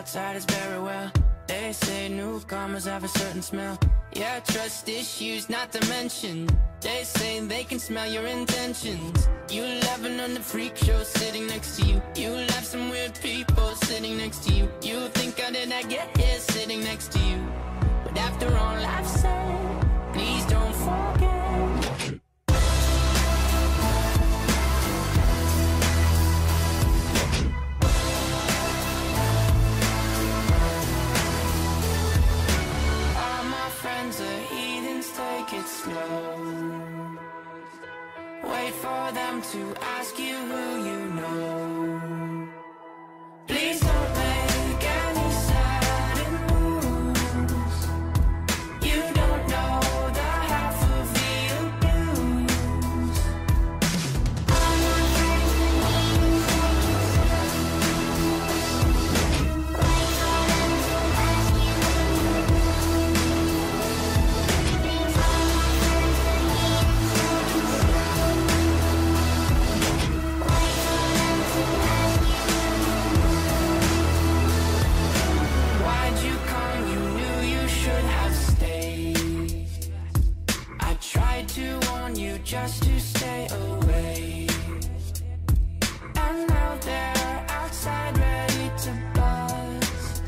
With outsiders very well. They say newcomers have a certain smell. Yeah, trust issues not to mention. They say they can smell your intentions. You laughing on the freak show sitting next to you. You laugh some weird people sitting next to you. You think how did I get here sitting next to you? But after all I've said, take it slow. Wait for them to ask you who you just to stay away. And now they're outside ready to buzz.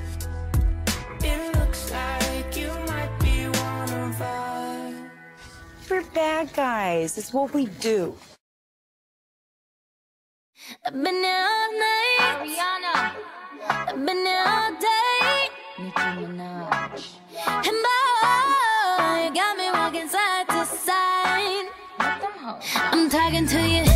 It looks like you might be one of us. We're bad guys. It's what we do. I've been here night. Ariana. Talking to you.